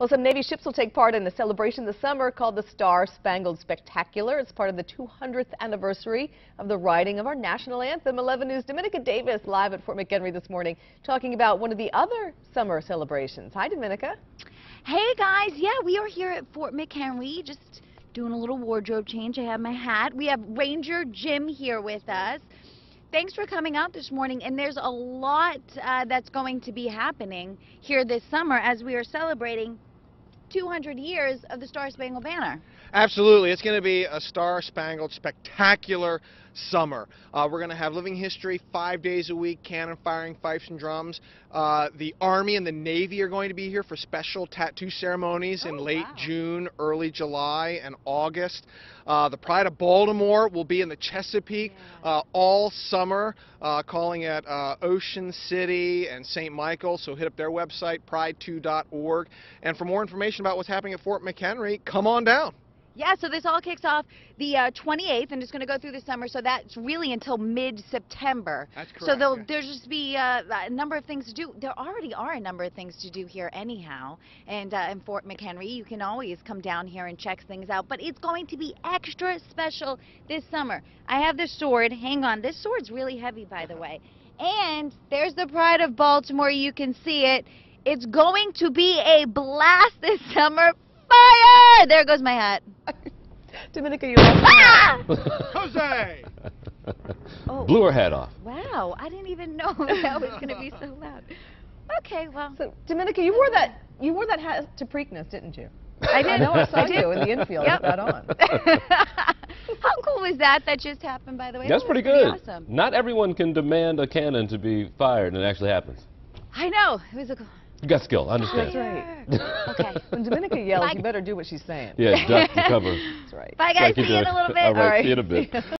Well, some Navy ships will take part in a celebration this summer called the Star Spangled Spectacular. It's part of the 200th anniversary of the writing of our national anthem. 11 News' Domenica Davis live at Fort McHenry this morning talking about one of the other summer celebrations. Hi, Domenica. Hey, guys. Yeah, we are here at Fort McHenry just doing a little wardrobe change. I have my hat. We have Ranger Jim here with us. Thanks for coming out this morning. And there's a lot uh, that's going to be happening here this summer as we are celebrating 200 years of the Star Spangled Banner. Absolutely. It's going to be a star spangled, spectacular summer. Uh, we're going to have living history five days a week, cannon firing, fifes and drums. Uh, the Army and the Navy are going to be here for special tattoo ceremonies in Oh, late wow. June, early July, and August. Uh, the Pride of Baltimore will be in the Chesapeake uh, all summer, uh, calling at uh, Ocean City and St. Michael. So hit up their website, pride2.org. And for more information about what's happening at Fort McHenry, come on down. Yeah, so this all kicks off the uh, 28th and it's going to go through the summer, so that's really until mid-September. That's correct. So there'll, yeah. there's just be uh, a number of things to do. There already are a number of things to do here anyhow. And uh, in Fort McHenry, you can always come down here and check things out. But it's going to be extra special this summer. I have this sword. Hang on. This sword's really heavy, by the way. And there's the Pride of Baltimore. You can see it. It's going to be a blast this summer. Fire! There goes my hat. Domenica, you lost your hat. Ah! Jose! Oh. Blew her head off. Wow, I didn't even know that was going to be so loud. Okay, well, So, Domenica, you wore that you wore that hat to Preakness, didn't you? I did. I know I saw I did. you in the infield Yep. with that on. How cool was that? That just happened, by the way. That's That was pretty good. Awesome. Not everyone can demand a cannon to be fired, and it actually happens. I know. It was a. cool- You got skill, I understand. That's right. Okay. When Domenica yells, Bye. you better do what she's saying. Yeah, duck to cover. That's right. Bye, guys. Thank See you in a little bit. All right, All right. see you in a bit.